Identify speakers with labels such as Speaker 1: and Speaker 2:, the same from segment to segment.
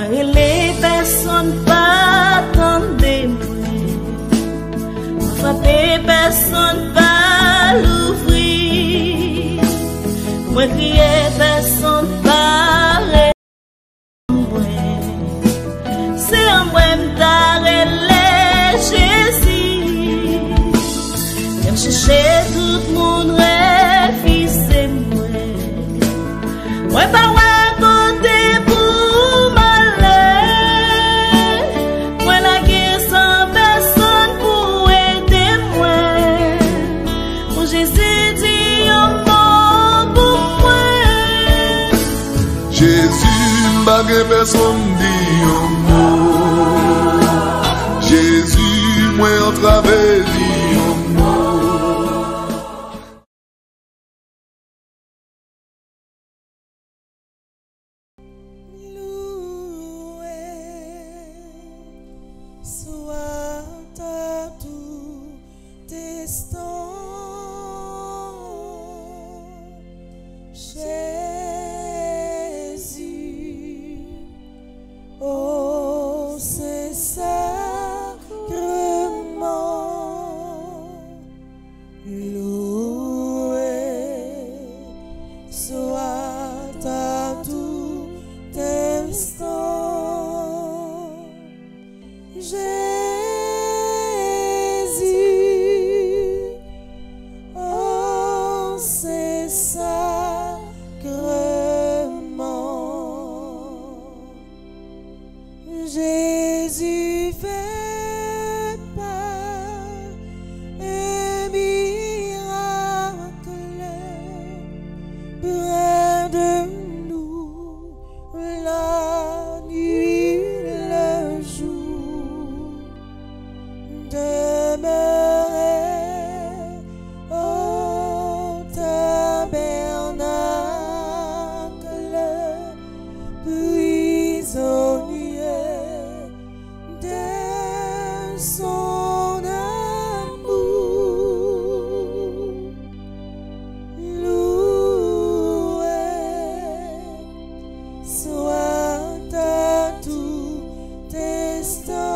Speaker 1: Mwen rele person pa tande mwen. Mwen fape person pa crystal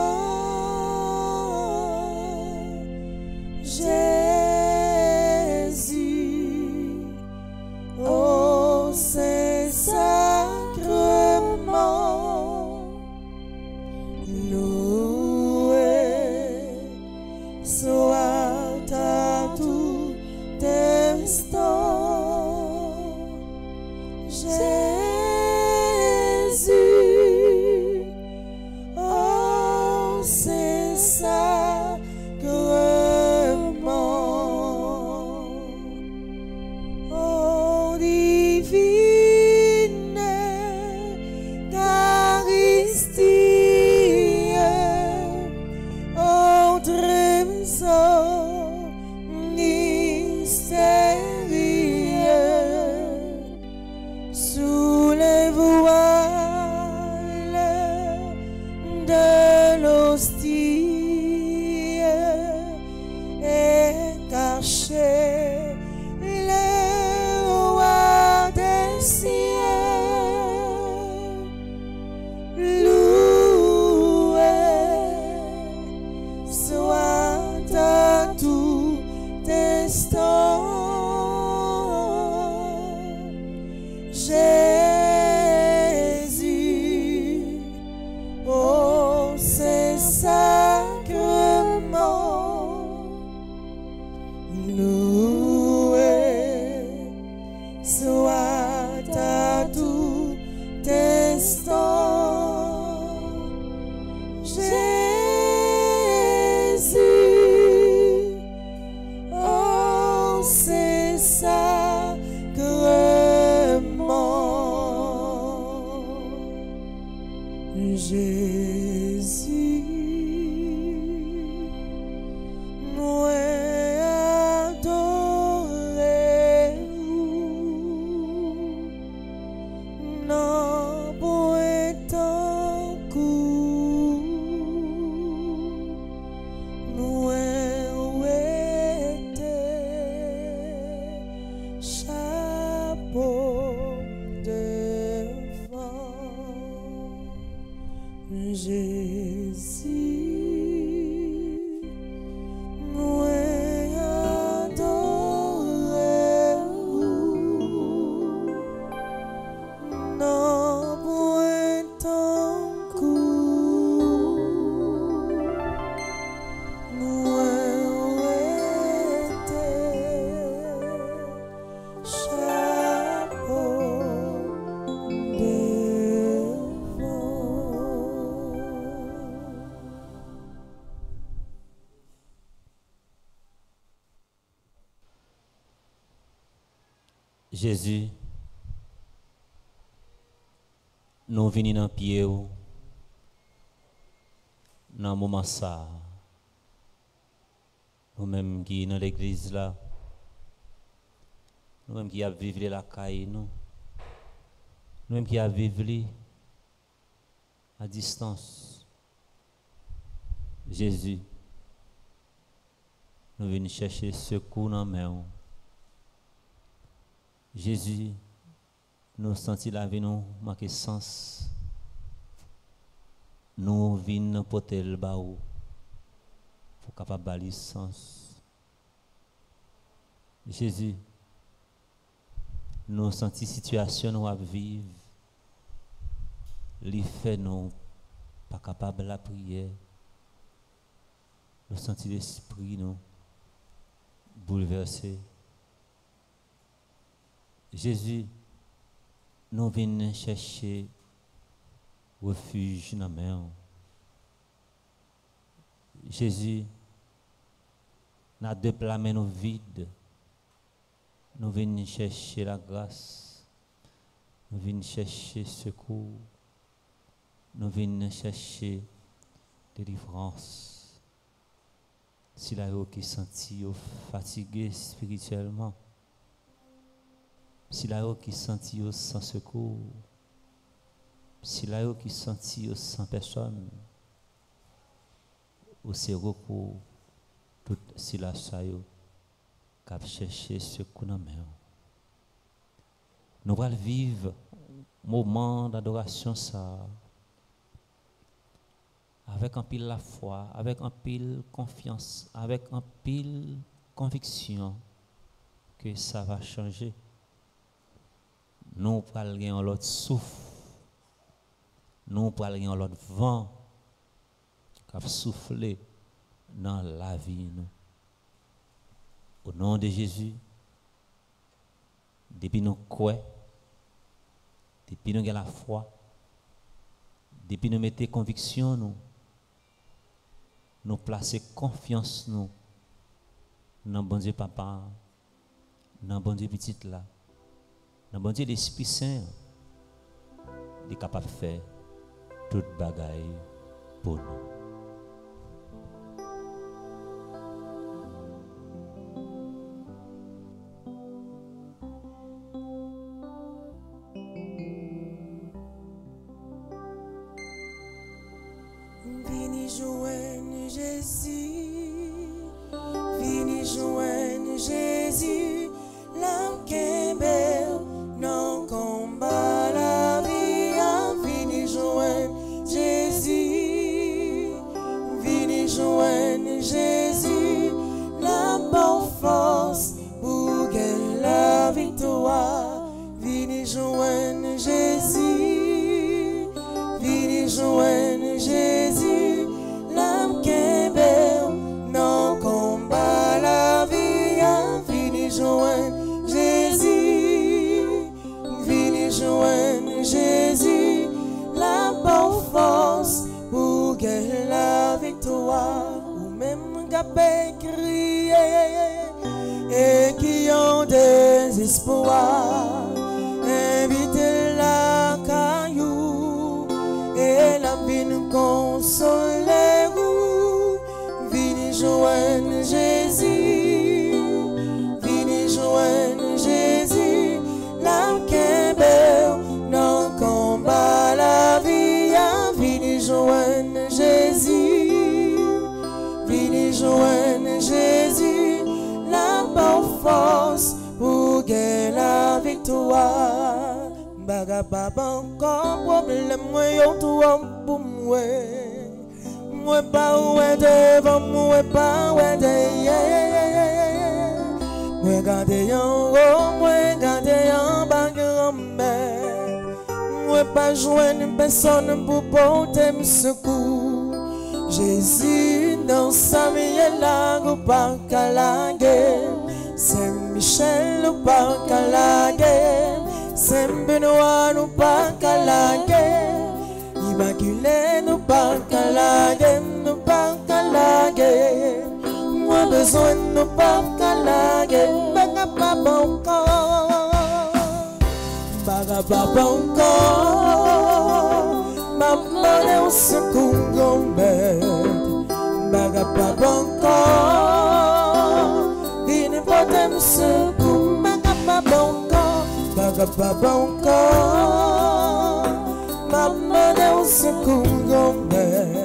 Speaker 1: Jésus,
Speaker 2: nous
Speaker 3: venons dans pied dans moment ça. Nous-mêmes qui dans l'église là, nous-mêmes qui vécu la caille nous, nous-mêmes qui vécu à distance. Jésus, nous venons chercher secours dans main. Jésus, nous sentis la vie nous manquer sens. Nous venons porter le baou pour capable sens. Jésus, nous sentis situation nous à vivre. Les fait nous pas capable de la prière. Nous sentis l'esprit nous bouleversé. Jésus, nous venons chercher refuge dans la mer. Jésus, nous mains nous vides. Nous venons chercher la grâce. Nous venons chercher secours. Nous venons chercher délivrance. Si là qui senti fatigué spirituellement, si là qui senti sans secours, si là qui senti sans personne, ou c'est recours tout si là ça cap chercher secours dans main. Nous allons vivre moment d'adoration ça avec un pile la foi, avec un pile confiance, avec un pile conviction que ça va changer. Nous parlons l'autre souffle. Nous parlons l'autre vent qui a soufflé dans la vie. Au nom de Jésus, depuis nous croyons, depuis nous avons la foi, depuis nous mettons conviction, nous, nous placer confiance nous. Dans bon Dieu papa, dans bon Dieu petit là, dans bon Dieu l'Esprit Saint, est capable de faire toute bagaille pour nous.
Speaker 1: Saint-Michel au parc à la guerre. Saint-Benoît au parc à la guerre. Immaculé nous la guerre Nous à la guerre. Moi besoin nous parc à la guerre. Baga papa encore. Baga papa encore. Maman est au secours Baga papa encore Vine porter me secours Baga papa encore Baga papa encore Maman est au secours grand-mère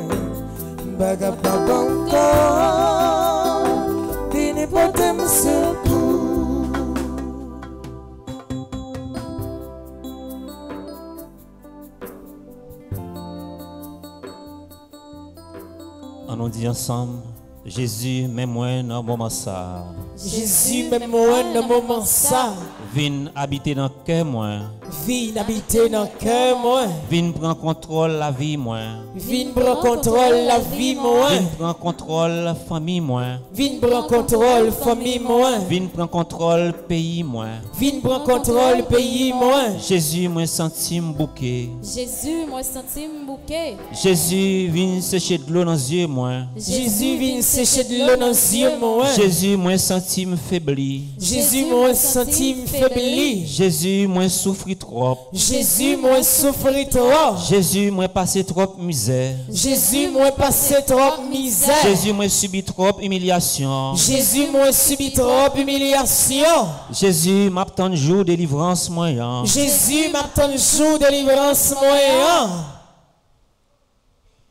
Speaker 3: On nous dit ensemble, Jésus, mets-moi dans moment ça.
Speaker 1: Jésus, même moi, dans moment ça,
Speaker 3: Viens habiter dans cœur, moi.
Speaker 1: Viens habiter dans le cœur, moi.
Speaker 3: Viens prendre contrôle la vie, moi.
Speaker 1: Viens prendre contrôle la vie, moi.
Speaker 3: Viens prendre contrôle la famille, moi.
Speaker 1: Viens prendre contrôle famille, moi.
Speaker 3: Viens prendre contrôle pays, moi.
Speaker 1: Viens prendre contrôle pays, moi.
Speaker 3: Jésus, moi senti bouquet.
Speaker 4: Jésus, moi senti bouquet.
Speaker 3: Jésus, viens sécher de l'eau dans les yeux, moi.
Speaker 1: Jésus, viens sécher de l'eau dans les yeux, moi.
Speaker 3: Jésus, moi senti me faibli.
Speaker 1: Jésus, moi senti me faibli.
Speaker 3: Jésus, moi souffri trop.
Speaker 1: Jésus, moi souffre trop.
Speaker 3: Jésus, moi passé trop misère.
Speaker 1: Jésus, moi passé trop misère.
Speaker 3: Jésus, moi subi trop humiliation.
Speaker 1: Jésus, moi subi trop humiliation.
Speaker 3: Jésus, m'attend jour délivrance moyen.
Speaker 1: Jésus, m'attend jour de délivrance moyen.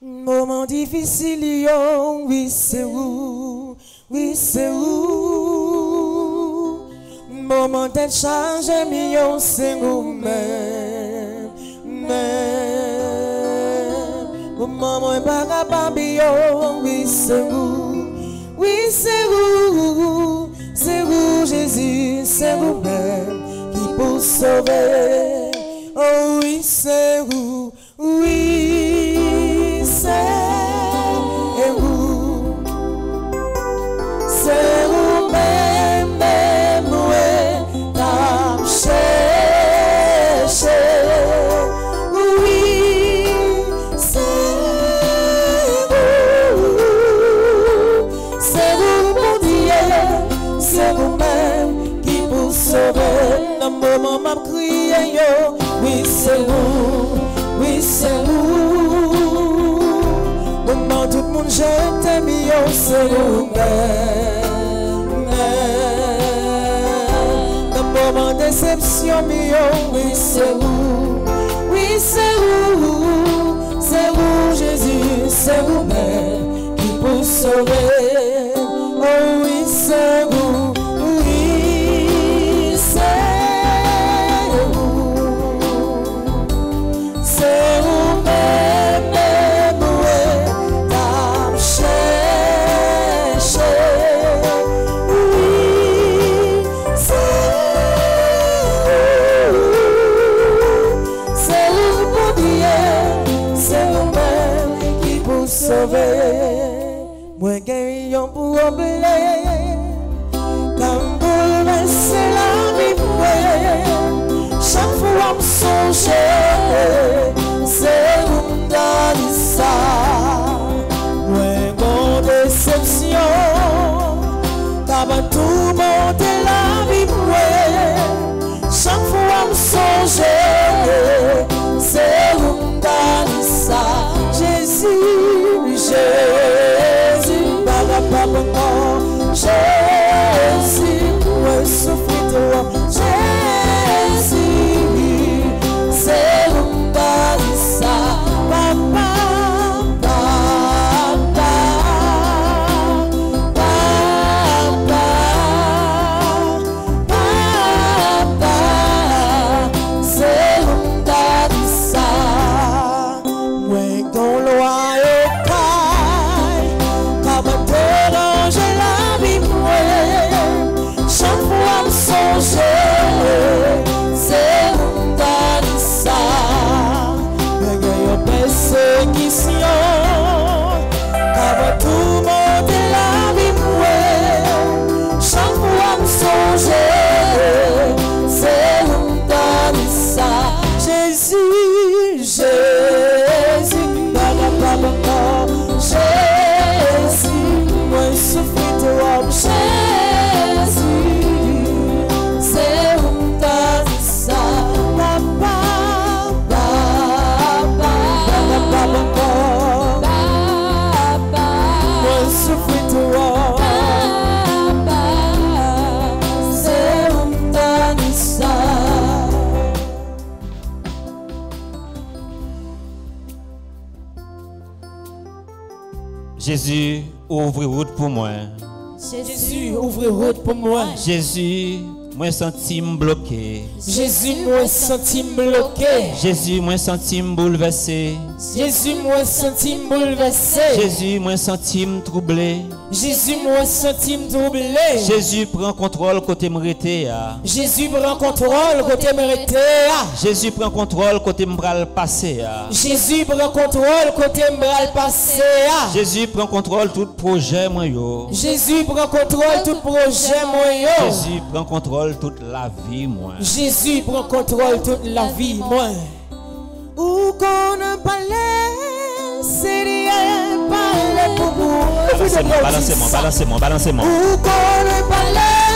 Speaker 1: Moment difficile, yo, oui, c'est où, oui, c'est où? Moment d'être chargé, million, c'est où, même, même. Au moment où pas capable, yo, oui, c'est où, oui, c'est où, c'est où, Jésus, c'est vous même qui peut sauver. Oh oui, c'est vous, oui, c'est yo, c'est vous-même. Dans le moment déception, yo, oui, c'est vous, oui, c'est vous, c'est vous, Jésus, c'est vous-même qui vous sauver. Jésus,
Speaker 3: ouvre route pour moi.
Speaker 1: Jésus, ouvre route pour moi.
Speaker 3: Jésus, moi senti bloqué.
Speaker 1: Jésus moi senti bloqué.
Speaker 3: Jésus moi senti bouleversé.
Speaker 1: Jésus moi senti bouleversé.
Speaker 3: Jésus moi senti troublé.
Speaker 1: Jésus moi senti troublé.
Speaker 3: Jésus prend contrôle côté m'arrêter.
Speaker 1: Jésus prend contrôle côté m'arrêter.
Speaker 3: Jésus prend contrôle côté m'bral passé.
Speaker 1: Jésus prend contrôle côté m'bral passé.
Speaker 3: Jésus prend contrôle tout projet moi yo.
Speaker 1: Jésus prend contrôle tout projet moi yo.
Speaker 3: Jésus prend contrôle contrôle toute la vie, moi.
Speaker 1: Jésus prend contrôle toute la vie, moi. Où qu'on a parlé, c'est rien, parlez pour vous.
Speaker 3: Balancez-moi, balancez-moi, balancez-moi.
Speaker 1: Où qu'on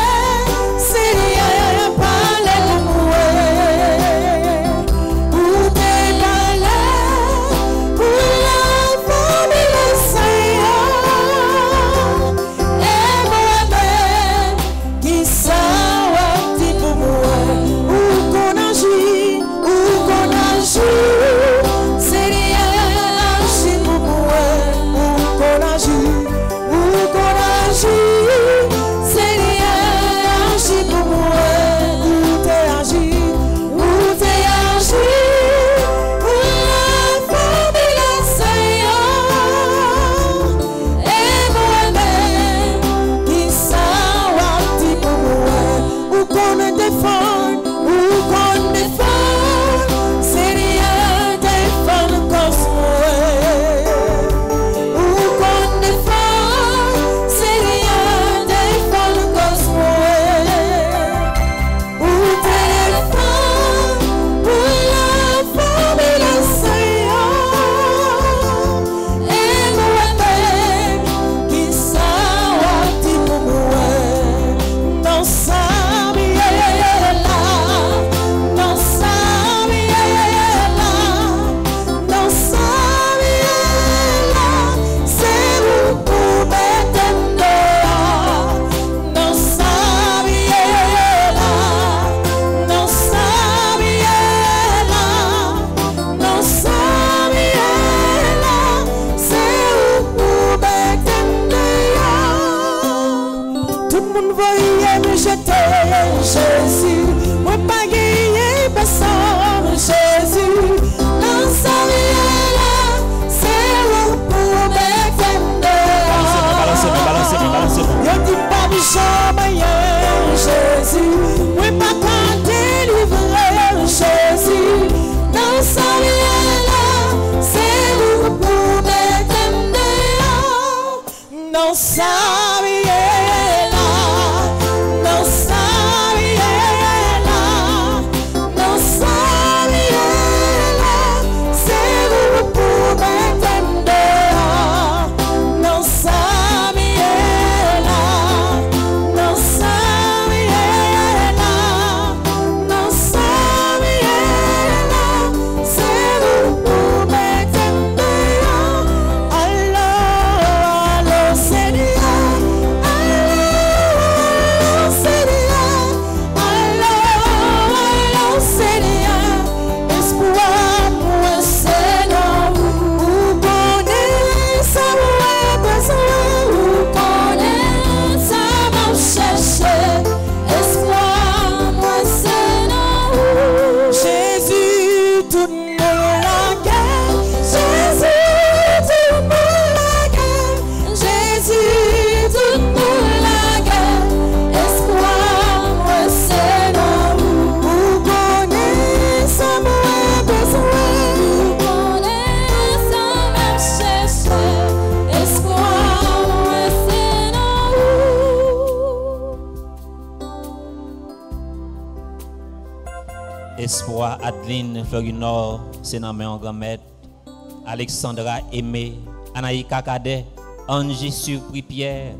Speaker 3: Alexandra Aimé, Anaïka Cadet, Angie Surpris-Pierre,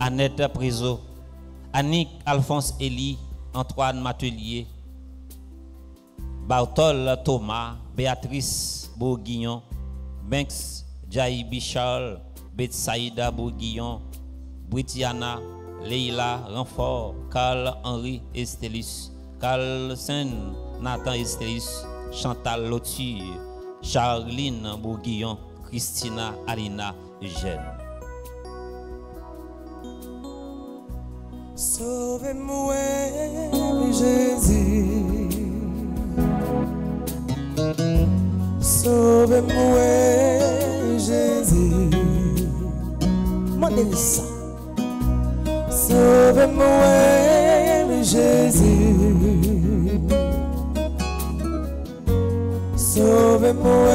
Speaker 3: Annette Prézo, Annick Alphonse Elie, Antoine Matelier, Bartol Thomas, Béatrice Bourguignon, Banks Jai Bichal, Betsaïda Bourguignon, Britiana, Leila Renfort, Carl Henri Estelis, Carl Sen, Nathan Estelis, Chantal Loture, Charline Bourguillon, Christina Alina Eugène.
Speaker 1: Sauve-moi, Jésus. Sauve-moi, Jésus. Mon délice. Sauve-moi, Jésus. Sauvez-moi,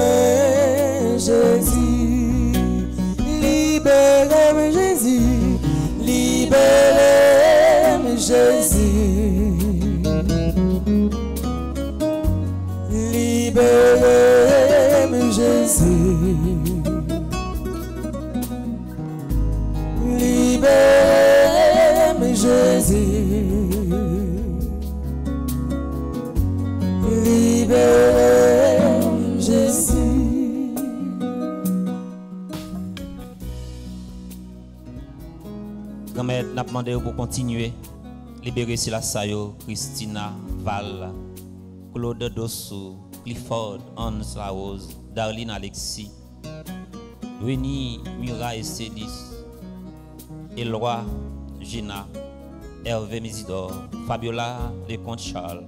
Speaker 1: Jésus. Libérez-moi, Jésus. Libérez-moi, Jésus. Libérez-moi, Jésus. Libérez-moi,
Speaker 3: Demandé pour continuer. Libérer Sila Sayo, Christina Val, Claude Dossou, Clifford, Hans Laose, Darlene Alexis, Winnie Mura et Cédis, Eloi Gina, Hervé Misidor, Fabiola Lecomte Charles,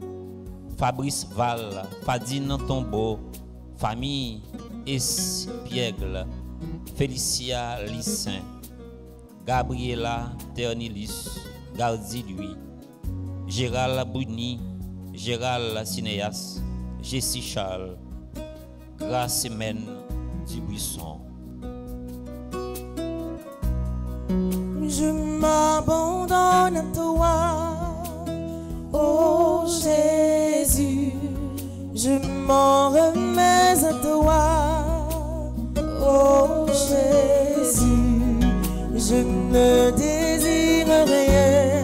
Speaker 3: Fabrice Val, Fadine Tombeau, famille Espiegle, Félicia Lissin, Gabriela Ternilis, Gardi lui, Gérald Bouni, Gérald Cinéas, Jessie Charles, Grace Mène Dubuisson.
Speaker 1: Je m'abandonne à toi, oh Jésus. Je m'en remets à toi, oh Jésus. Je ne désire rien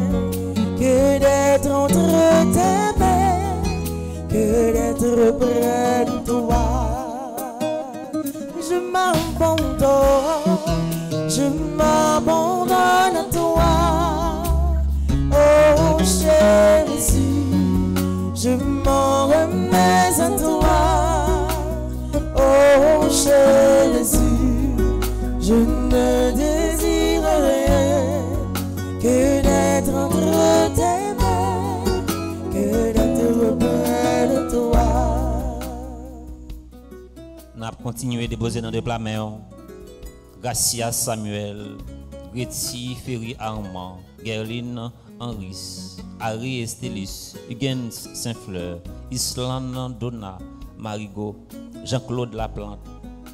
Speaker 1: que d'être entre tes mains, que d'être près de toi. Je m'abandonne,
Speaker 3: N'a continué à déposer dans des plats. Gracia Samuel, Gretzi Ferry Armand, Gerline Henris, Harry Estelis, Hugens Saint-Fleur, Islan Donna, Marigot, Jean-Claude Laplante,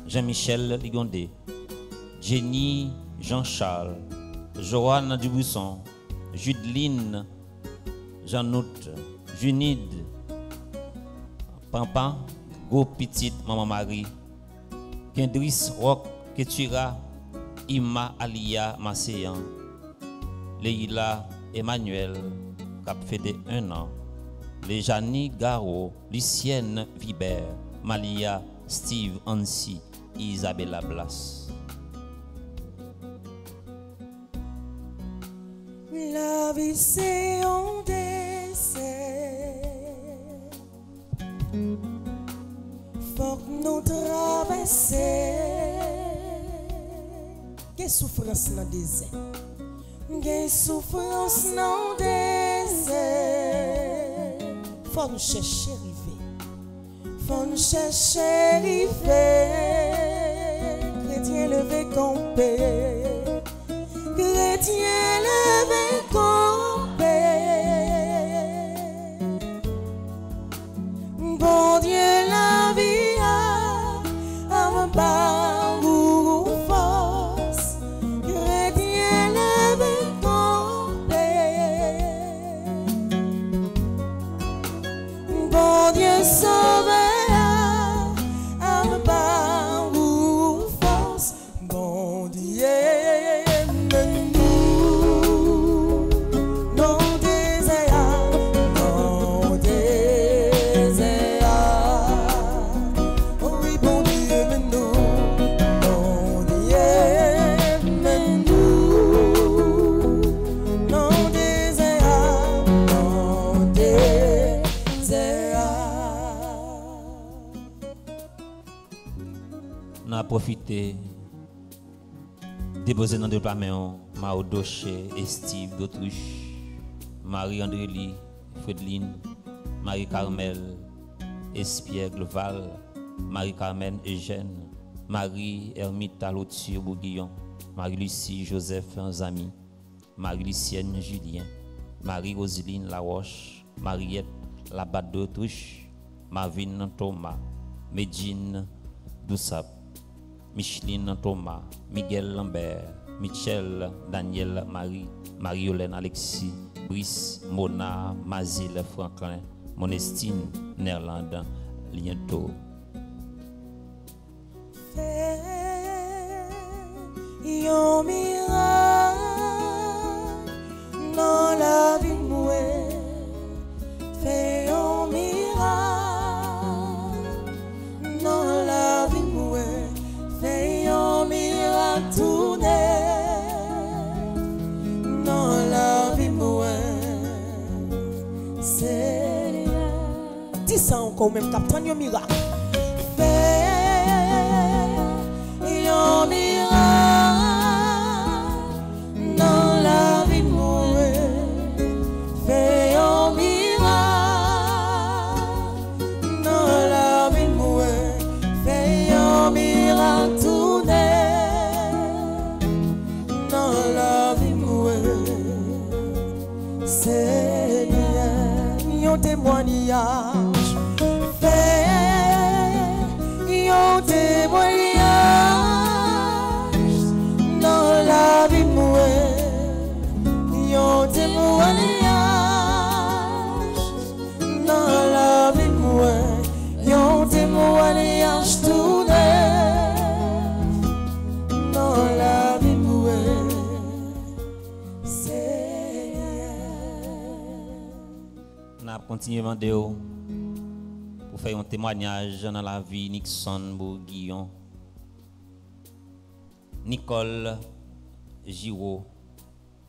Speaker 3: Jean-Michel Ligondé, Jenny Jean-Charles, Joanne Dubuisson, Judeline Jean-Nout, Junide, Pampan, Go Petite Maman Marie, Kendris Rock Ketura, Ima Alia Maséan, Leila Emmanuel, cap fêté un an, Lejani Garo, Lucienne Vibert, Malia Steve Ansi, Isabella Blas.
Speaker 1: La. Faut que nous traverser. Quelle souffrance dans le désert. Quelle souffrance dans le désert. Faut nous chercher arriver. Faut nous chercher arriver. Chrétien levé campé. Chrétien levé campé. Bon Dieu, un
Speaker 3: Avons profité déposer dans deux mains Mao Doché et Steve d'Autruche. Marie-Andrélie, Fredeline, Marie-Carmel, Espierre Val, Marie-Carmen Eugène, Marie-Hermite Talotur Bourguillon, Marie-Lucie Joseph Zami, Marie-Lucienne Julien, Marie-Roseline Laroche, Mariette Labatte d'Autruche, Marvin Thomas, Medjine Doussap, Micheline Thomas, Miguel Lambert, Michel Daniel Marie, Marie-Hélène Alexis, Brice Mona, Mazile Franklin, Monestine Néerlande, Liento.
Speaker 1: Dans la vie mouée. Fais un miracle batisan anko ou menm kap tan yon mirak. Fè yon mirak nan la vi mouè. Fè yon mirak nan la vi mouè. Fè yon mirak toune nan la vi mouè. Se yon témoignage.
Speaker 3: Demander au- pour faire un témoignage dans la vie Nixon Bourguillon. Nicole Giraud,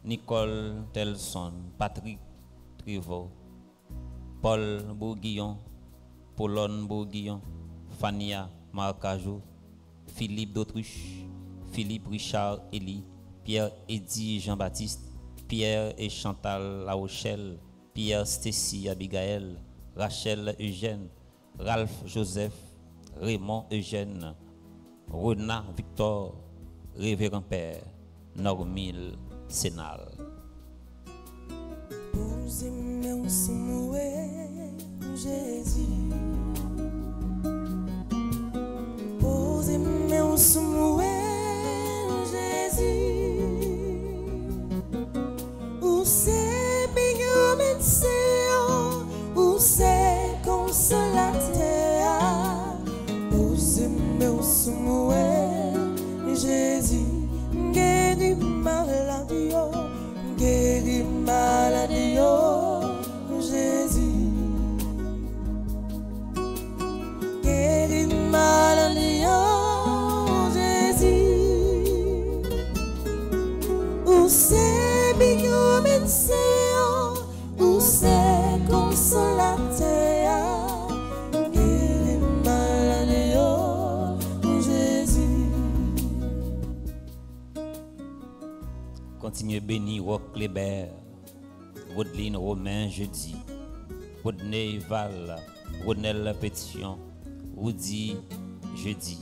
Speaker 3: Nicole Telson, Patrick Trivaux, Paul Bourguillon, Paulone Bourguillon, Fania Marcajou, Philippe d'Autruche, Philippe Richard Elie, Pierre Eddy Jean-Baptiste, Pierre et Chantal La Rochelle, Pierre Stacy Abigail, Rachel Eugène, Ralph Joseph, Raymond Eugène, Rona Victor, Révérend Père, Normil Sénal.
Speaker 1: Jésus?
Speaker 3: Continuez béni Rock Rodeline Romain jeudi, Rodney Val, Ronel Pétion, Rudy jeudi,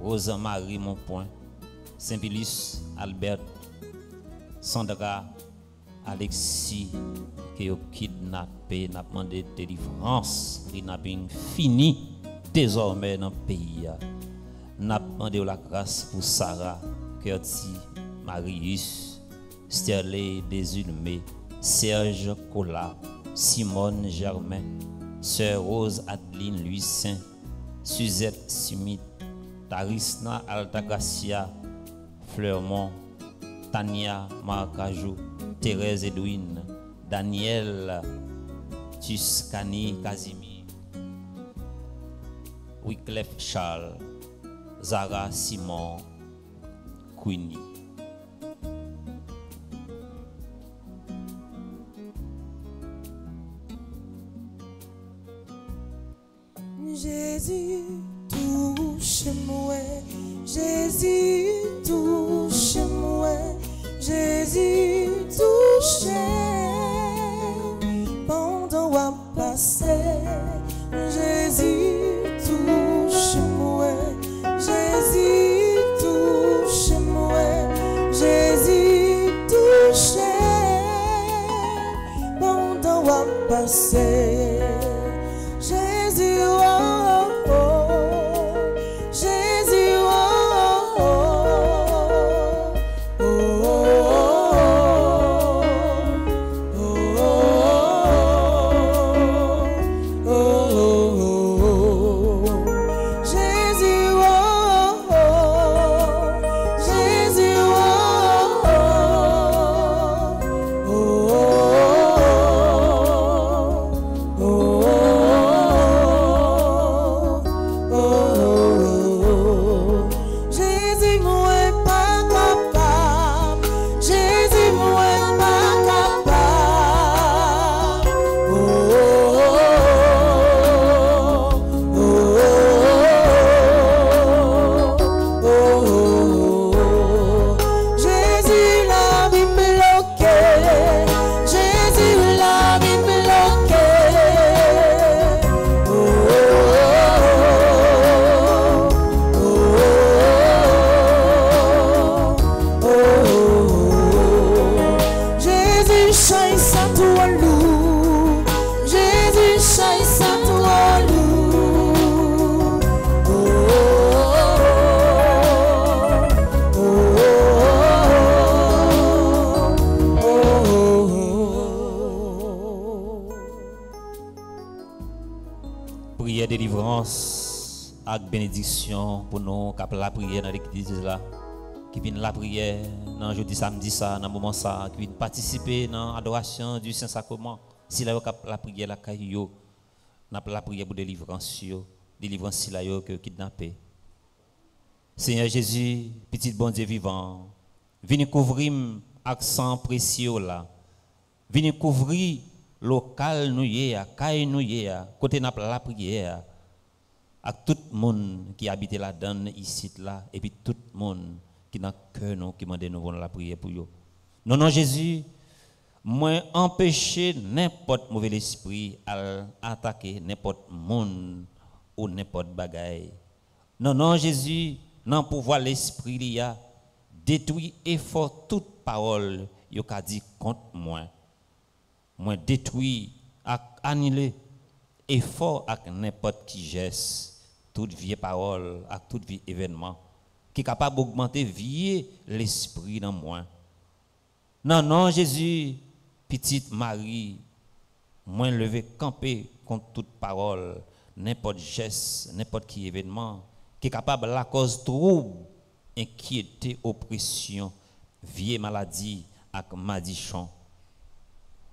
Speaker 3: Rosa Marie Monpoint, Saint-Pilus Albert, Sandra, Alexis, qui ont kidnappé, n'a demandé délivrance, kidnapping fini désormais dans le pays. N'a demandé la grâce pour Sarah, Curti, Marius, Sterley Désulmé, Serge Collat, Simone Germain, Sœur Rose Adeline Lucin, Suzette Smith, Tarisna Altagracia, Fleurmont, Tania Marcajou, Thérèse Edwin, Daniel Tuscany Casimir, Wyclef Charles, Zara Simon, Queenie.
Speaker 1: Jésus, touche-moi. Jésus, touche-moi. Jésus, touche.
Speaker 3: Pendant à passer, Jésus, touche-moi. Jésus, touche-moi. Jésus, touche. Pendant à passer. Bénédiction pour nous qui la prière dans l'église là qui viennent la prière dans jeudi samedi ça dans moment ça qui viennent participer dans l'adoration du Saint-Sacrement. Si là la prière la caillou n'a la prière pour délivrance délivrance si là yo que kidnappé Seigneur Jésus petit bon Dieu vivant venez couvrir accent précieux là. Venez couvrir local nous y a caille nous côté n'a la prière à tout le monde qui habite là-dedans, ici, là, et puis tout le monde qui n'a cœur, nous, qui m'a nous la prière pour eux. Non, non, Jésus, moi, empêcher n'importe mauvais esprit à attaquer n'importe monde ou n'importe bagaille. Non, non, Jésus, non, pouvoir l'esprit, il y a détruit et fort toute parole, il a dit contre moi. Moi, détruit, annulé, et fort avec n'importe qui geste toute vieille parole, à toute vie événement, qui est capable d'augmenter vie l'esprit dans moi. Non, non, Jésus, petite Marie, moins levé camper contre toute parole, n'importe geste, n'importe qui événement, qui est capable la cause trouble, inquiété, oppression, vieille maladie, avec madichon.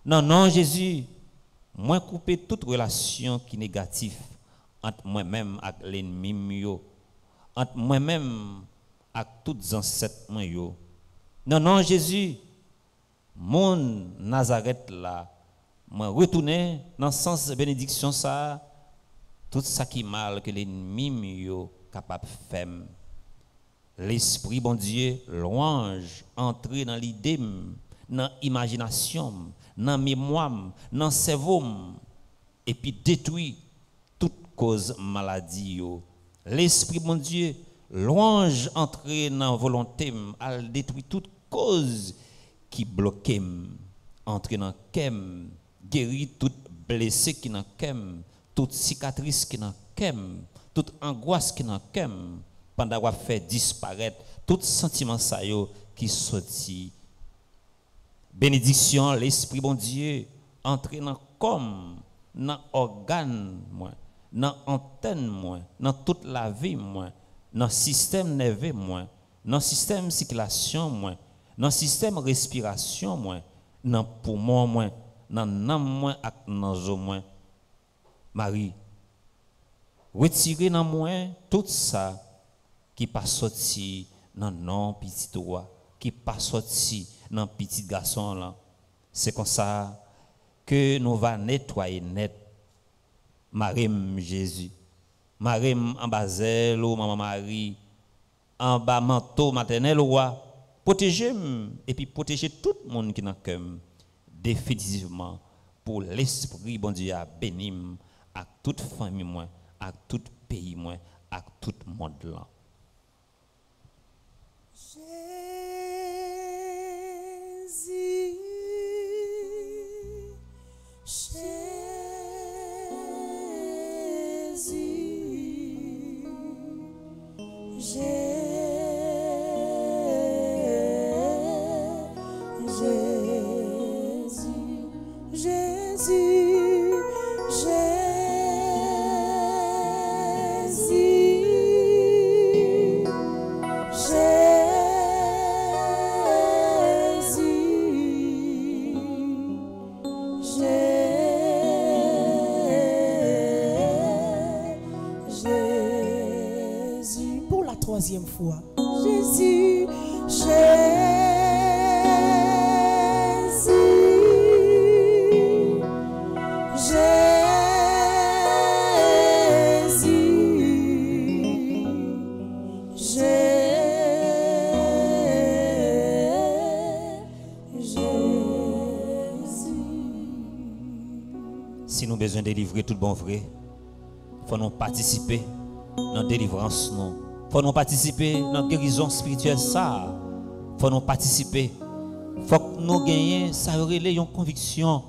Speaker 3: Non, non, Jésus, moins couper toute relation qui est négative entre moi-même et l'ennemi, entre moi-même et tous les ancêtres. Non, non, Jésus, mon Nazareth là, moi retourner dans sens de bénédiction ça, tout ça qui mal que l'ennemi est capable de faire. L'Esprit, bon Dieu, louange, entrer dans l'idée, dans l'imagination, dans la mémoire, dans le cerveau, et puis détruire cause maladie. L'Esprit, mon Dieu, louange entrer dans la volonté, à détruire toute cause qui bloque, entrer dans kem, guérir toute blessé qui n'a kem, toute cicatrice qui n'a kem, toute angoisse qui n'a kem, pendant avoir fait disparaître tout sentiment ça qui sorti. Bénédiction, l'Esprit, bon Dieu, entrer dans comme, dans organe, moi dans l'antenne dans toute la vie dans le système nerveux dans le système circulation moins, dans le système respiration moins, dans le poumon dans moins et dans le. Marie, retirez dans moi tout ça qui pas sorti dans non petit roi, qui pas sorti dans petit garçon là. C'est comme ça que nous va nettoyer net Marim Jésus. Marim en bazel ou maman Marie, en bas manteau maternel roi, protégez et puis protégez tout le monde qui n'a cœur définitivement pour l'esprit bon Dieu à à toute famille moi, à tout pays moi, à tout monde
Speaker 5: Jésus, Jésus, Jésus.
Speaker 3: Si nous avons besoin de délivrer tout bon vrai, il faut nous participer dans la délivrance. Il faut nous participer dans la guérison spirituelle. Ça, faut nous participer. Faut que nous gagnions, ça aurait une conviction.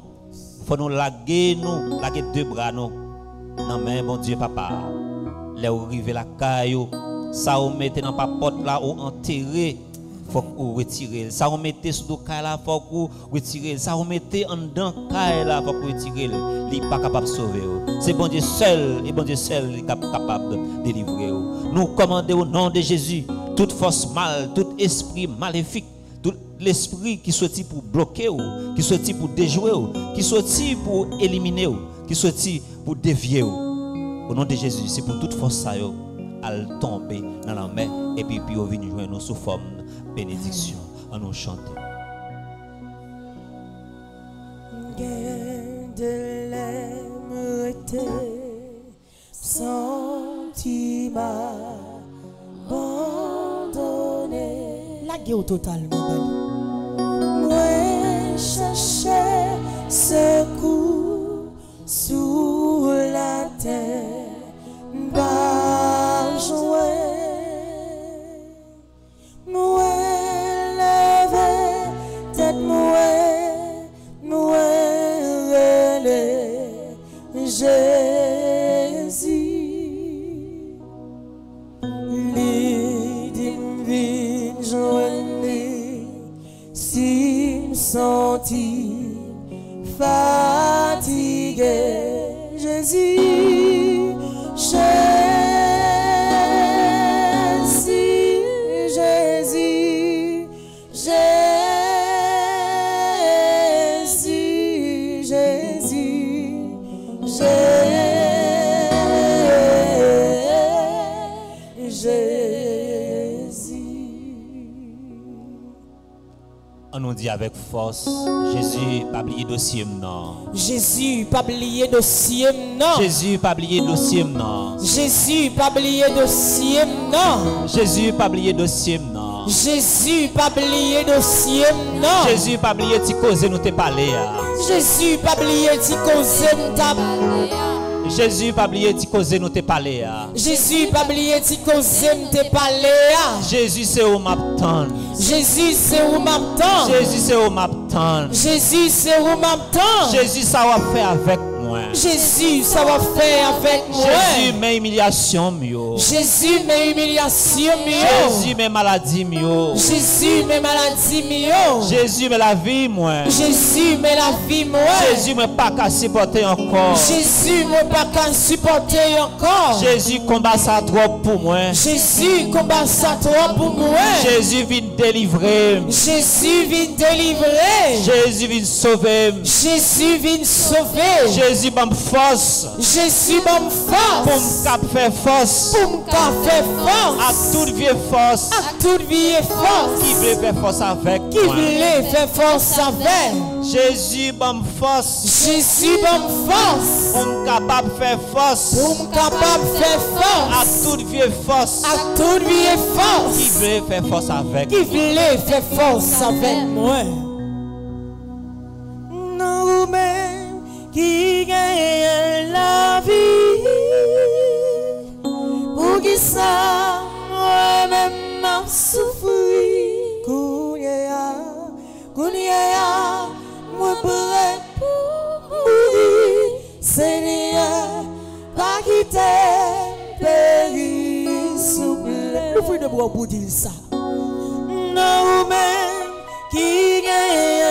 Speaker 3: Faut nous laguer, nous, laguer deux bras, nous. Non, mais mon Dieu, papa, là où arrive la caille, ça vous mettez dans la porte là, ou enterré. Faut qu'on retire. Ça on mettez sous le là, faut qu'on retire. Ça on mettez en dedans caille là, faut qu'on retire. Il n'est pas capable de sauver. C'est bon Dieu seul, et bon Dieu seul qui est cap- capable de délivrer. Nous commandons au nom de Jésus toute force mal, tout esprit maléfique, tout l'esprit qui sortit pour bloquer, ou, qui sortit pour déjouer, ou, qui sortit pour éliminer, ou, qui sortit pour dévier. ou. Au nom de Jésus, c'est pour toute force ça, à tomber dans la mer et puis puis au venir joindre nous sous forme de bénédiction en nous chanter.
Speaker 1: Gain de l'aimeté, sentiment abandonné. La guerre totalement
Speaker 3: avec force, Jésus, pas oublier dossier non.
Speaker 1: Jésus, pas oublier dossier, non.
Speaker 3: Jésus, pas oublier dossier non.
Speaker 1: Jésus, pas oublier dossier, non.
Speaker 3: Jésus, pas oublier dossier non.
Speaker 1: Jésus, pas oublier dossier, non.
Speaker 3: Jésus, pas oublier ti cause nous te parler. ah.
Speaker 1: Jésus, pas oublier ti cause m'ta.
Speaker 3: Jésus, pas oublier ti cause nous te parler. ah.
Speaker 1: Jésus, pas oublier ti cause m'te parler. ah.
Speaker 3: Jésus, c'est où m'attend.
Speaker 1: Jésus, c'est où m'attend.
Speaker 3: Jésus, c'est où m'attend.
Speaker 1: Jésus, c'est où m'attend.
Speaker 3: Jésus, ça va faire avec moi.
Speaker 1: Jésus, ça va faire avec moi.
Speaker 3: Jésus, mes humiliations, mieux.
Speaker 1: Jésus, mes humiliations, mieux.
Speaker 3: Jésus, mes maladies, mieux.
Speaker 1: Jésus, mes maladies, mieux.
Speaker 3: Jésus, mais la vie, moi.
Speaker 1: Jésus, mais la vie, moi.
Speaker 3: Jésus, mais pas qu'à supporter encore.
Speaker 1: Jésus, moi, pas qu'à supporter encore.
Speaker 3: Jésus, combat ça trop pour moi.
Speaker 1: Jésus, combat ça toi pour moi.
Speaker 3: Jésus, vient délivrer.
Speaker 1: Jésus vient délivrer.
Speaker 3: Jésus, vient sauver.
Speaker 1: Jésus vient sauver.
Speaker 3: Jésus, m'a force.
Speaker 1: Jésus
Speaker 3: Pour
Speaker 1: force.
Speaker 3: me cap faire force.
Speaker 1: Pour me faire
Speaker 3: À
Speaker 1: force.
Speaker 3: toute vieille force.
Speaker 1: À toute vie et force.
Speaker 3: Qui veut faire force avec
Speaker 1: Qui voulait faire force avec?
Speaker 3: Jésus, m'a force.
Speaker 1: Jésus m'a force.
Speaker 3: Pour me capable de faire force.
Speaker 1: Pour me capable de faire
Speaker 3: À
Speaker 1: force.
Speaker 3: toute vieille force.
Speaker 1: À toute vie et
Speaker 3: Qui
Speaker 1: force.
Speaker 3: veut faire force avec?
Speaker 1: Qui voulait faire force avec moi? Nous-mêmes qui gagnons la vie. Pour qui ça, moi-même m'a souffri. Kounia, Kounia, moi prêt pour mourir. Seigneur, pas quitter, périr, souple. Le fruit de bois pour dire ça. Nous-mêmes qui gagnons la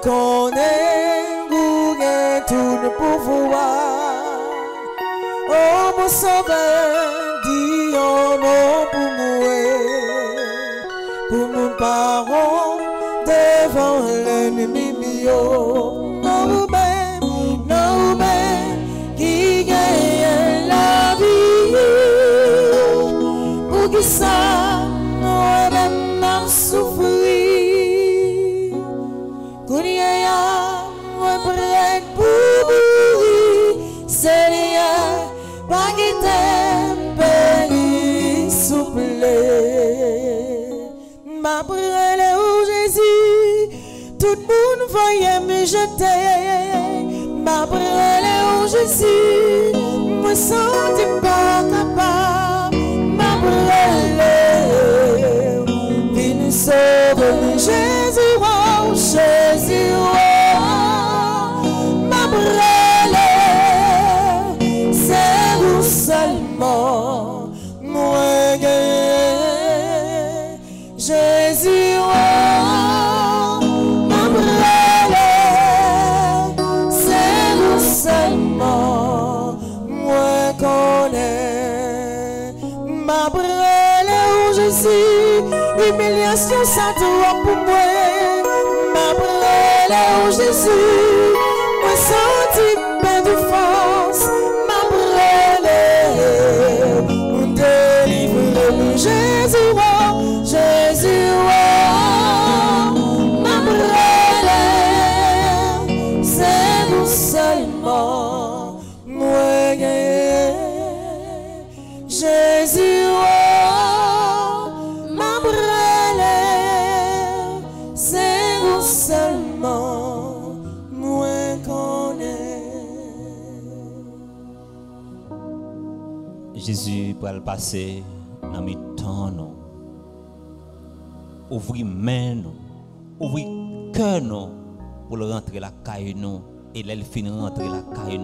Speaker 1: me connaît gougne tout pouvoir. Oh mon sauveur, dis pour moi, pour mon parent devant l'ennemi mio. Non, même, non, qui gagne la vie. Ça, le monde voyait me jeter. Ma brûlé au Jésus. Moi senti pas capable. Ma brûlé. Viens sauver Jésus. Oh. Humiliation, ça doit pour moi. Ma brûlé Jésus
Speaker 3: pour le passer dans mes temps. Ouvrir main ouvrir cœur pour le rentrer la caille et il finit rentrer la caille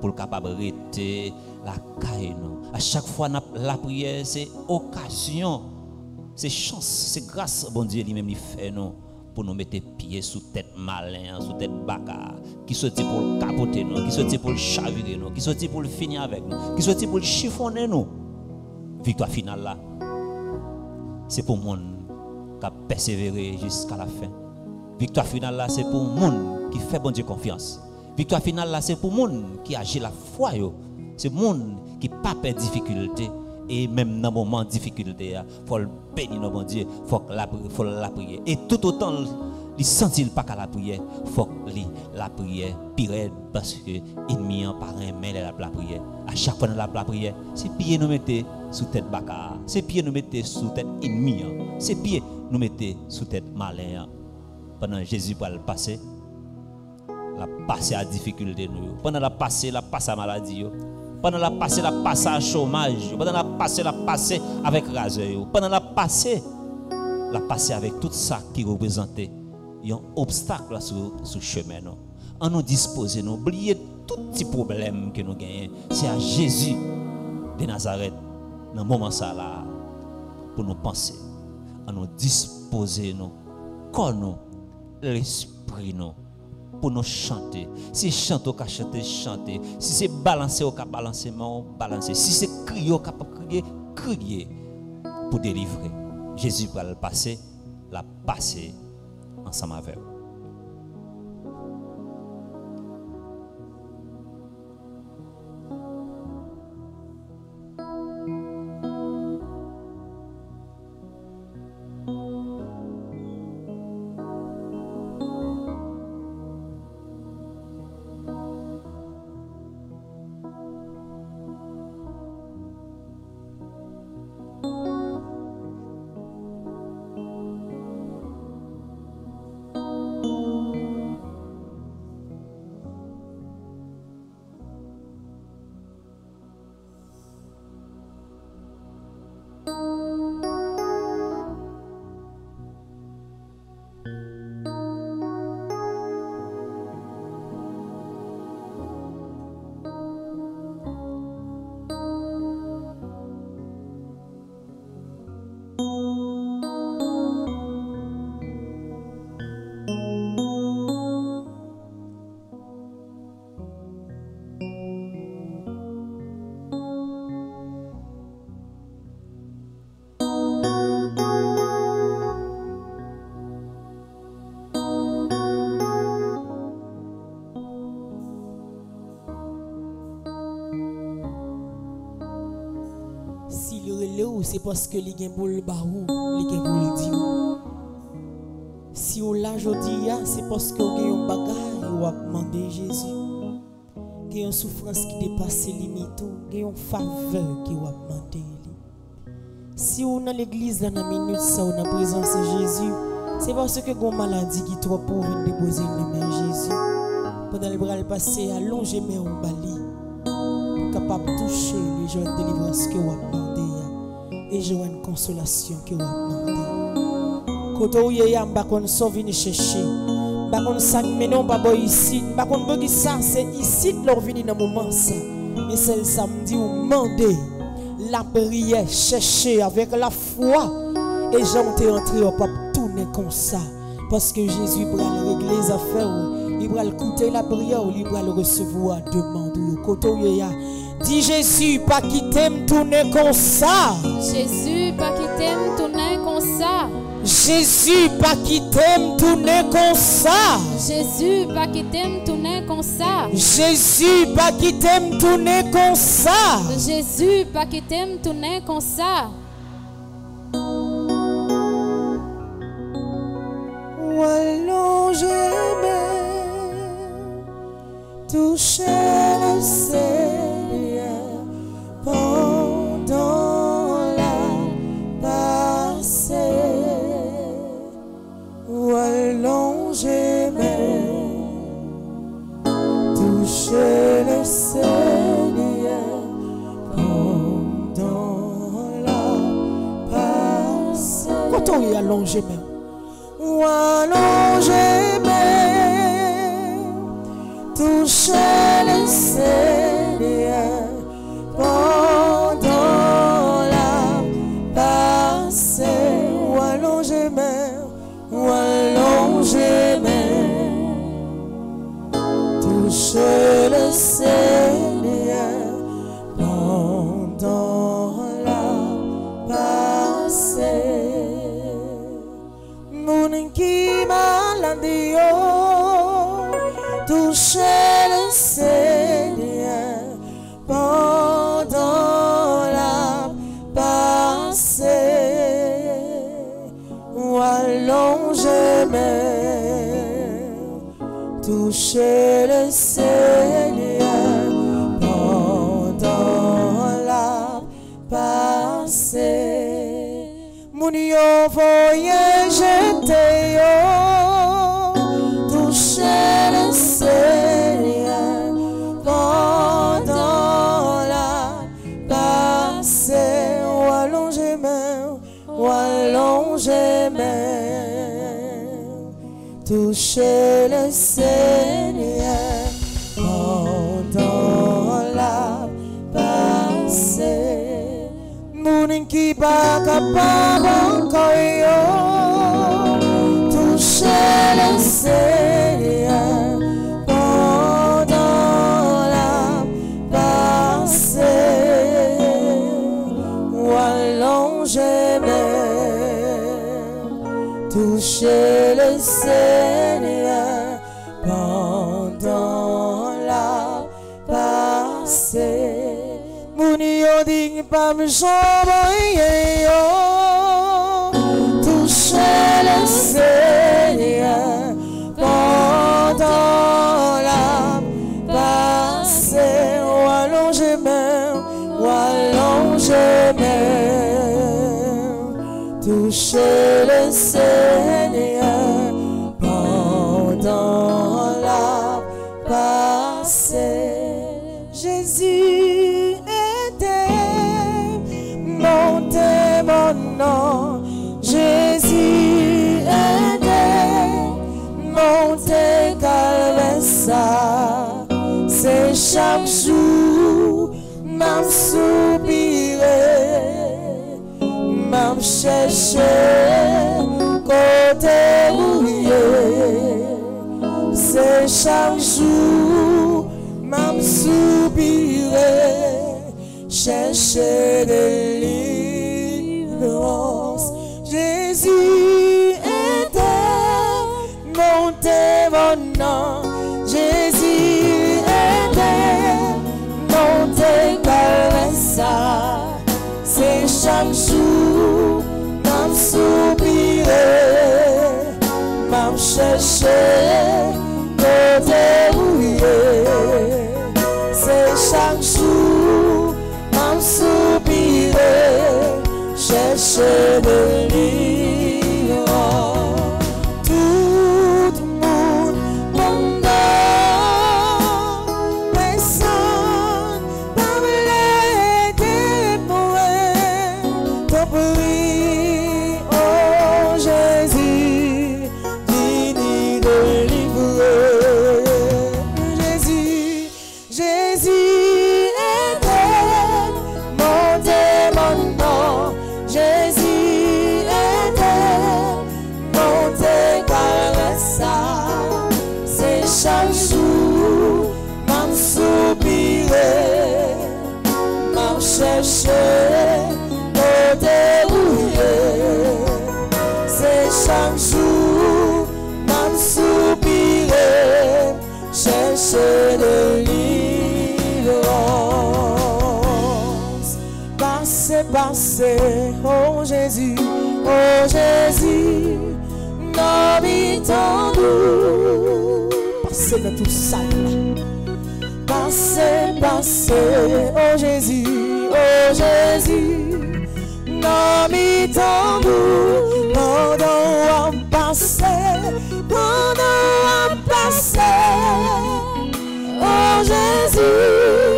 Speaker 3: pour le capable de rester la caille. À chaque fois la prière c'est occasion, c'est chance, c'est grâce bon Dieu lui-même il fait nous pour nous mettre pieds sous tête malin, sous tête baka, qui sorti pour le capoter nous, qui sorti pour le chavirer nous, qui sorti pour le finir avec nous, qui sorti pour le chiffonner nous. Victoire finale là, c'est pour monde qui a persévéré jusqu'à la fin. Victoire finale là, c'est pour monde qui fait bon Dieu confiance. Victoire finale là, c'est pour monde qui agit la foi. C'est monde qui pas peur difficulté et même dans moment de difficulté, il faut le bénir bon Dieu, faut la faut la prier. Et tout autant il sentit pas qu'à la prière, faut que li- la prière pire parce que ennemi en par un mail la la prière. À chaque fois la la prière, c'est pied nous mettez sous tête baka, c'est pied nous mettez sous tête ennemi, hein. c'est pied nous mettez sous tête malin. hein. Pendant Jésus va le passer, la passer à difficulté nous. Pendant la passer, la passer à maladie. Pendant la passer, la passer à chômage. Pendant la passer, la passer avec raseur. Pendant la passer, la passer avec tout ça qui représentait un obstacle sur sur chemin. nous. En nous disposer, nous oublier tout petit problème que nous gagnons. C'est à Jésus de Nazareth, dans le moment ça là, pour nous penser, à nous disposer, nous, corps nous, l'esprit nous, pour nous chanter. Si chanter, on chanter, chanter. Si c'est balancer, on balancer, balancer. Si c'est crier, on crier, crier pour délivrer. Jésus va le passer, la passer ensemble avec.
Speaker 1: C'est parce que les gens pour le barou, les gens pour le dire. Si on l'a ya, c'est parce que vous avez un bagage ou a demandé Jésus. Vous avez une souffrance qui dépasse les limites, vous avez une faveur qui vous a demandé. Si on dans l'église dans la minute ça, on a présence de Jésus, C'est parce que une maladie qui est trop pour venir déposer une main Jésus. Pendant le bras passé, allonger mes en bali. Pour capable de toucher les gens de délivrance que vous avez consolation que vous vous avez un bakon sont venus chercher. Bakon ça mais non pas boy ici. Bakon boy ça c'est ici leur venu dans moment ça. Mais c'est le samedi où demander la prière, chercher avec la foi. Et j'en t'ai entré au pape tourner comme ça. Parce que Jésus va régler les affaires. Il va écouter la prière, il le recevoir demande. Koto ya. Dis Jésus, pas quitter me tourner comme ça.
Speaker 4: Jésus, pas qui t'aime tourner comme ça.
Speaker 1: Jésus, pas quitter me tourner comme ça.
Speaker 4: Jésus, pas qui t'aime tourner comme ça.
Speaker 1: Jésus, pas quitter me tourner comme ça.
Speaker 4: Jésus, pas qui t'aime tourner comme ça.
Speaker 1: Ou allonger toucher le Seigneur Est allongé même ou allonger toucher le Seigneur toucher le Seigneur pendant la passée Moun qui pas capable encore toucher le Seigneur toucher le Seigneur pendant la passée. Moun yo ding pa me yo toucher le Seigneur toucher le Seigneur pendant la passée Jésus était mon nom Jésus était monté calme ça c'est chaque jour m'a soupiré m'a cherché côté c'est chaque jour m'a soupiré chercher délivrance. Jésus était mon nom. Jésus était monté comme ça c'est chaque jour m'a soupiré m'a cherché côté mouillé c'est chaque jour m'a soupiré chercher de Jésus, nos vies nous. Passez de tout ça. Passez, passez, oh Jésus, oh Jésus, nos vies nous. Pendant un passé, pendant un passé, oh Jésus.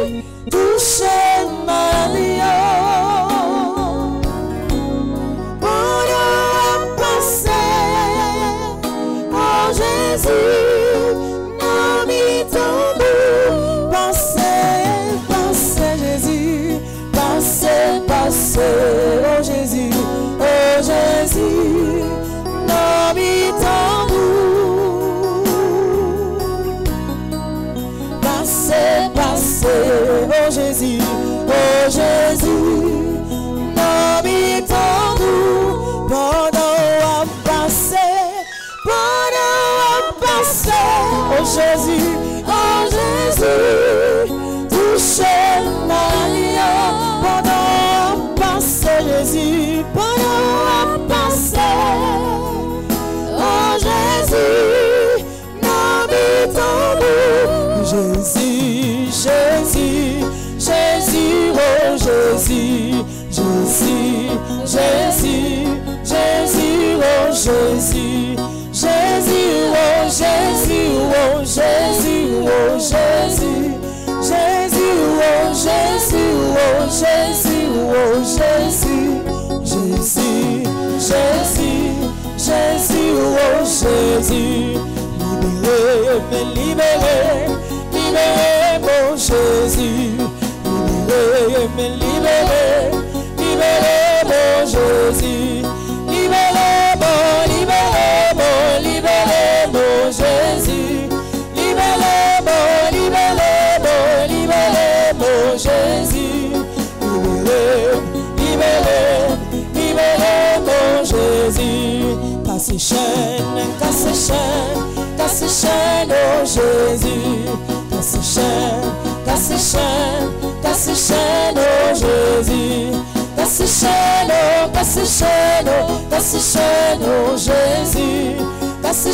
Speaker 1: chez nous, passe chez nous, Jésus. Passe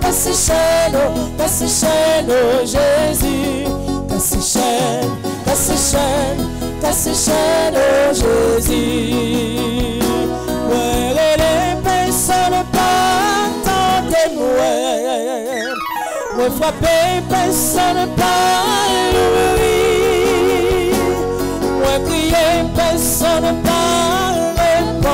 Speaker 1: passe chez nous, passe chez nous, Jésus. Passe chez passe chez passe chez nous, Jésus. Les personnes pas de moi. Personne prier personne pas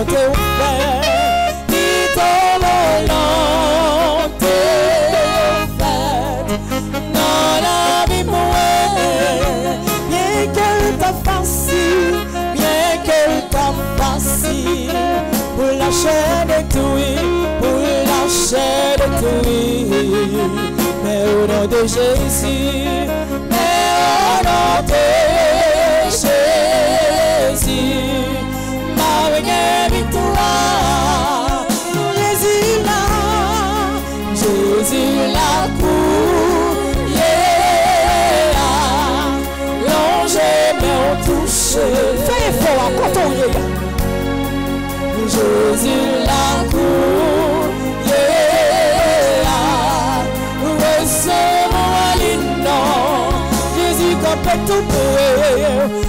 Speaker 1: De paix, qui te l'a l'entendu, de paix, dans la vie moelle, bien qu'elle t'a facile, bien qu'elle t'a facile, pour la chair de tuer, pour la chair de tuer, mais au nom de Jésus, mais au nom de to pray. Eh, eh, eh.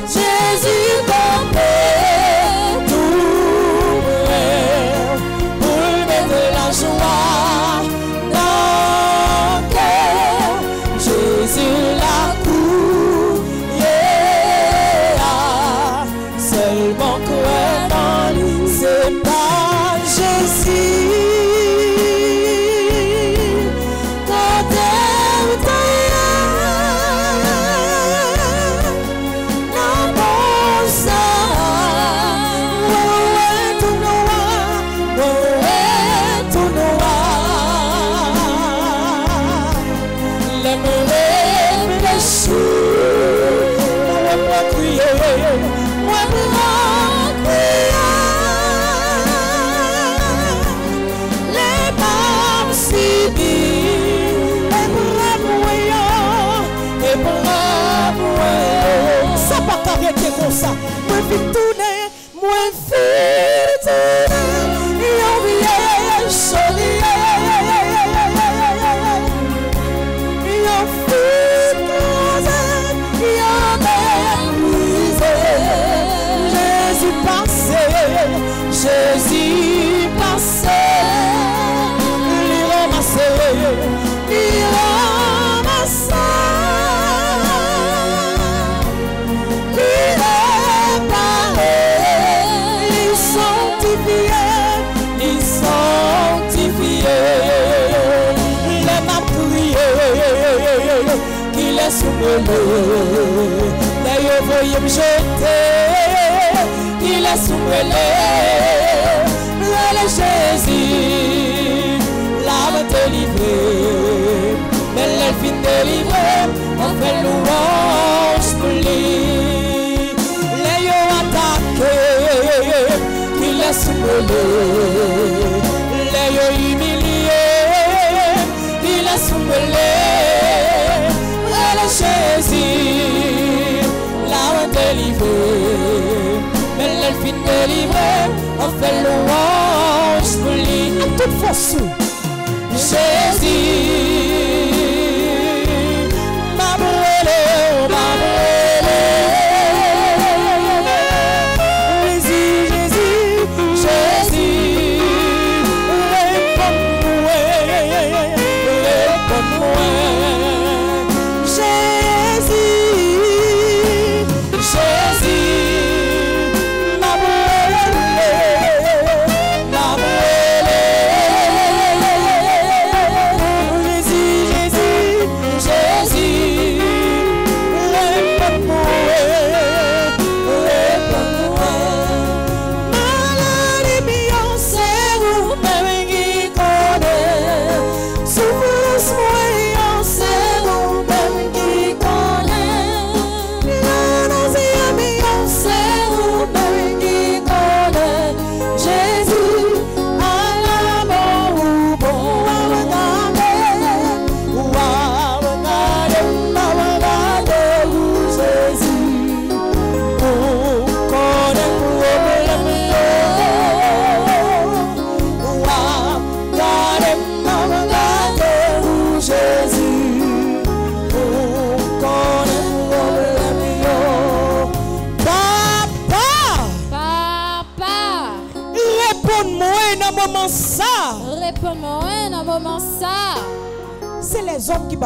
Speaker 1: il est sous moi. D'ailleurs, voyez-moi jeter, il est sous moi. Mais Jésus, l'âme te livré, mais le on fait louange pour lui. L'ailleurs attaqué, il est sous moi. L'ailleurs humilié, il est sous. délivré, on fait louange pour lui à toute façon. Jésus.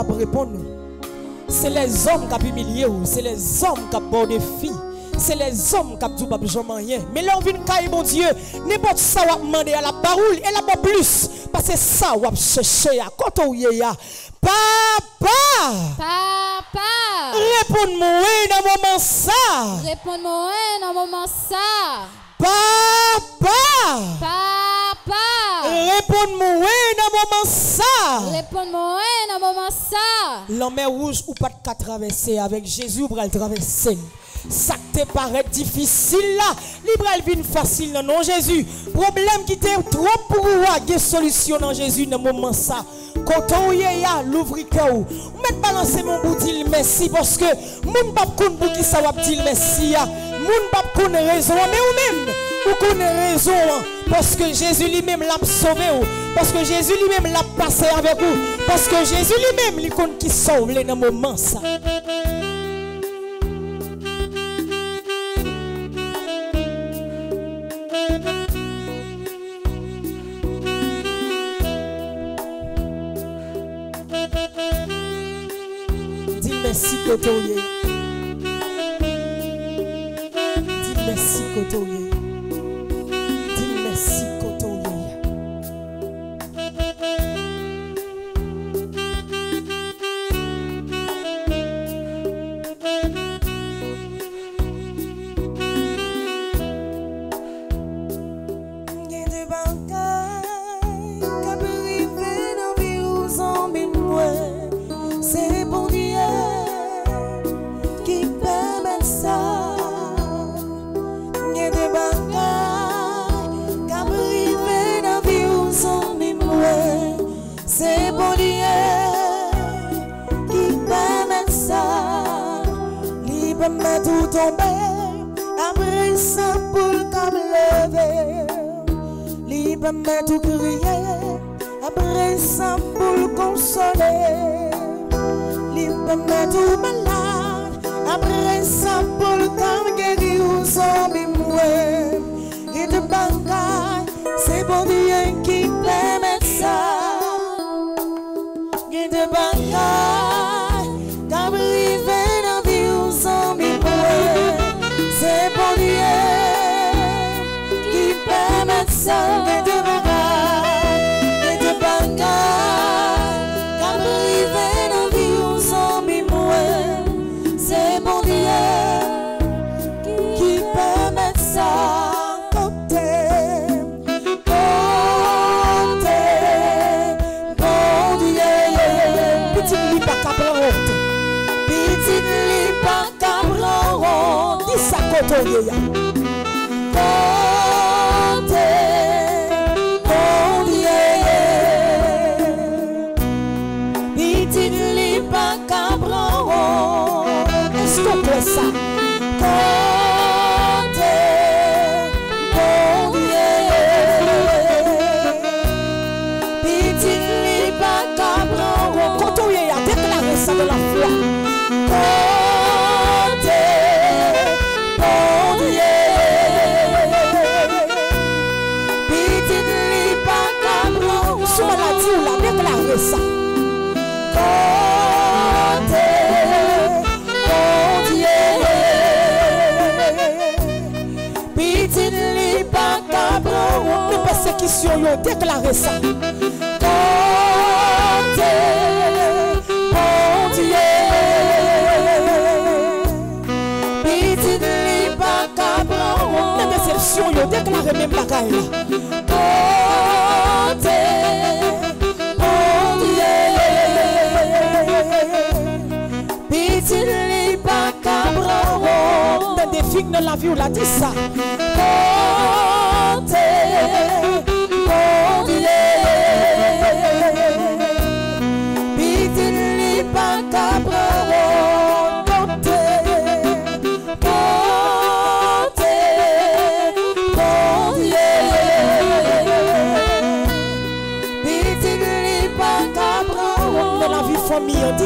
Speaker 1: Peuvent répondre. C'est les hommes qui peuvent humilier. ou. C'est les hommes qui peuvent des filles. C'est les hommes qui peuvent dire jamais rien. Mais là, on vient cailler mon Dieu. N'importe ça, on demander à la parole. Et là, pas plus. Parce que ça, on chercher. à Quand on y est, là. Papa,
Speaker 4: Papa.
Speaker 1: réponds-moi dans le moment ça.
Speaker 4: Réponds-moi dans moment ça.
Speaker 1: Papa,
Speaker 4: Papa.
Speaker 1: Réponds-moi dans le moment ça.
Speaker 4: Réponds-moi dans moment ça.
Speaker 1: Mer rouge ou pas de traverser avec Jésus ou le traverser. Ça te paraît difficile là, libre vient facile non, Jésus. Problème qui était trop pour y a solution dans Jésus dans moment ça. Quand on y est là, l'ouvrir cœur. Mettre balancer mon bout dire merci parce que moun pas kon pour qui ça va dire merci ya. Moun pas kon raison mais ou même ou connaît raison hein, parce que Jésus lui-même l'a sauvé parce que Jésus lui-même l'a passé avec vous parce que Jésus lui-même lui connaît qui sauve dans moment ça. Merci Kotoye. Dis merci Kotoye. Permet tout crier Après ça pour le consoler permet tout malade Après ça pour le câble guéri ou moué Dis là Côté, bon Dieu Petit li pa ka pran honte Les défis de la vie ou la dit ça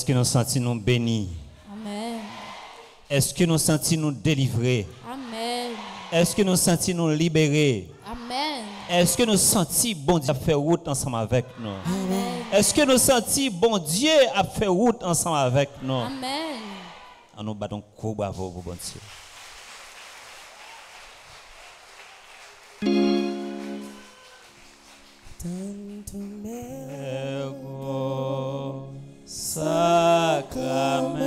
Speaker 3: Est-ce que nous sentons nous bénis?
Speaker 4: Amen.
Speaker 3: Est-ce que nous sentons nous délivrés?
Speaker 4: Amen.
Speaker 3: Est-ce que nous sentons nous libérés?
Speaker 4: Amen.
Speaker 3: Est-ce que nous sentons bon Dieu a fait route ensemble avec nous?
Speaker 4: Amen.
Speaker 3: Est-ce que nous sentons bon Dieu a fait route ensemble avec nous?
Speaker 4: Amen.
Speaker 3: En nous battons gros bravo pour bon Dieu.
Speaker 1: Sacrament.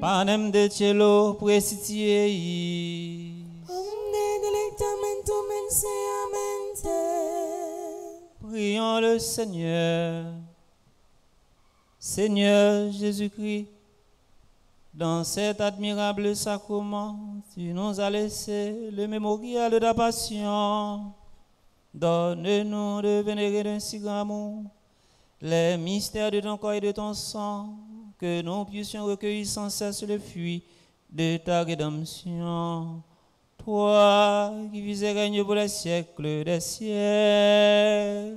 Speaker 3: Panem de cielo presitiei.
Speaker 1: Omne delectamentum menseamente.
Speaker 3: Prions le Seigneur. Seigneur Jésus-Christ, dans cet admirable sacrement, tu nous as laissé le mémorial de ta passion. Donne-nous de vénérer d'un si grand amour les mystères de ton corps et de ton sang, que nous puissions recueillir sans cesse le fruit de ta rédemption. Toi qui vis et pour les siècles des siècles.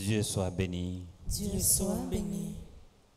Speaker 3: Dieu soit béni.
Speaker 4: Dieu soit béni.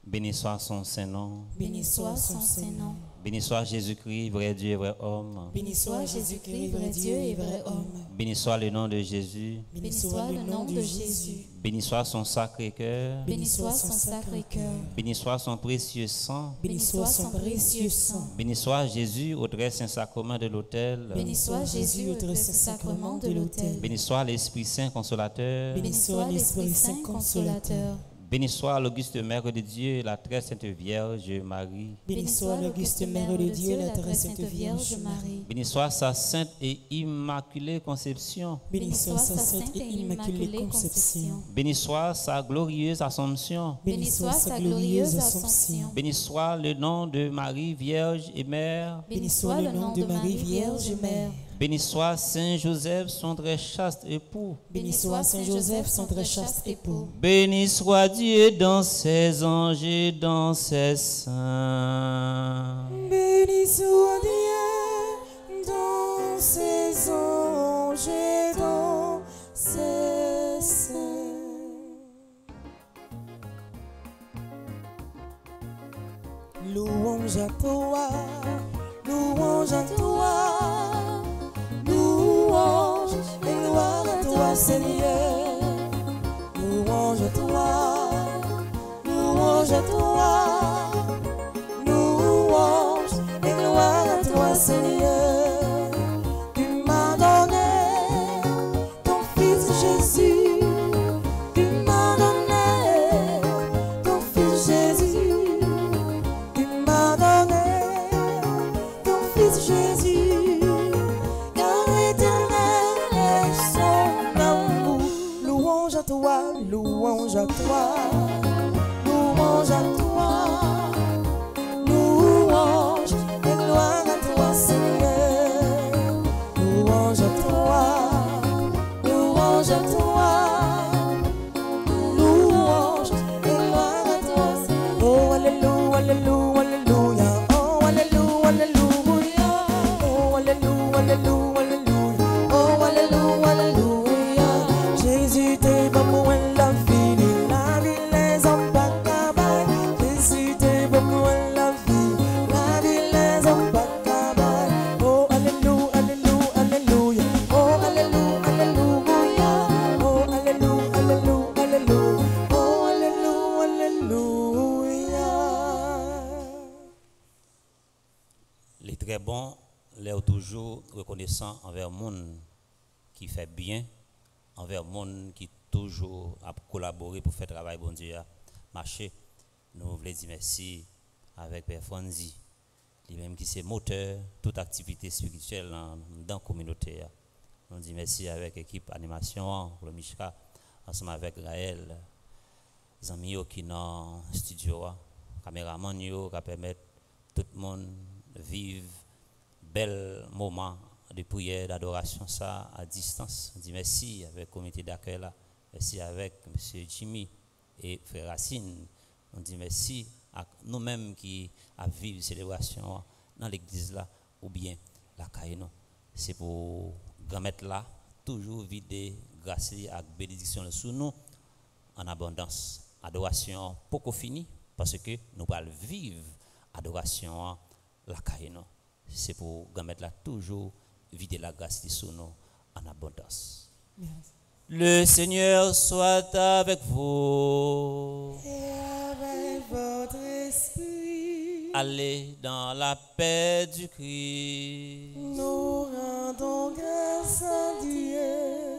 Speaker 3: Béni soit son Saint-Nom.
Speaker 4: Béni soit son Saint-Nom.
Speaker 3: Béni soit Jésus-Christ, vrai Dieu et vrai homme.
Speaker 4: Béni soit Jésus-Christ, vrai Dieu et vrai homme.
Speaker 3: Béni soit le nom de Jésus.
Speaker 4: Béni soit le nom de Jésus.
Speaker 3: Béni soit son sacré cœur.
Speaker 4: Béni soit son sacré cœur.
Speaker 3: Béni soit son précieux sang.
Speaker 4: Béni soit son précieux sang.
Speaker 3: Béni soit Jésus au très saint sacrement de l'autel.
Speaker 4: Béni soit Jésus au très saint sacrement de l'autel.
Speaker 3: Béni soit l'Esprit Saint consolateur.
Speaker 4: Béni soit l'Esprit Saint consolateur.
Speaker 3: Béni soit l'auguste Mère de Dieu, la très sainte Vierge Marie.
Speaker 4: Béni soit l'auguste Mère de Dieu, la très sainte Vierge Marie.
Speaker 3: Béni soit sa sainte et immaculée conception.
Speaker 4: Béni soit sa sainte et immaculée conception.
Speaker 3: Béni soit sa glorieuse Assomption.
Speaker 4: Béni soit sa glorieuse Assomption.
Speaker 3: Béni soit le nom de Marie Vierge et Mère.
Speaker 4: Béni soit le nom de Marie Vierge Mère.
Speaker 3: Béni soit Saint Joseph, son très chaste époux.
Speaker 4: Béni soit Saint Joseph, son très chaste époux.
Speaker 3: Béni soit Dieu dans ses anges et dans ses saints.
Speaker 1: Béni soit Dieu dans ses anges et dans ses saints. Louange à toi, louange à toi, Seigneur. Louange à toi, louange à toi, louange et gloire à toi Seigneur. Les
Speaker 3: très bons, les toujours reconnaissants envers le monde qui fait bien, envers le monde qui toujours a collaboré pour faire travail bon Dieu marcher. Nous voulons dire merci avec Père Fonzi, qui c'est moteur toute activité spirituelle dans, la communauté. Nous disons merci avec l'équipe animation, le Mishka, ensemble avec Raël, les amis qui sont dans le studio, caméraman qui permettent tout le monde vivre bel moment de prière, d'adoration ça à distance. On dit merci avec le comité d'accueil là, merci avec M. Jimmy et Frère Racine. On dit merci à nous-mêmes qui à vivre célébration dans l'église là ou bien la Kaino. C'est pour grand-mère là toujours vider grâce et bénédiction sous nous en abondance. Adoration pas fini parce que nous allons vivre adoration la Kaino. C'est pour grand-mère là toujours vider la grâce sous nous en abondance. Le Seigneur soit avec vous.
Speaker 1: Et avec votre esprit,
Speaker 3: Allez dans la paix du Christ.
Speaker 1: nous rendons grâce à Dieu.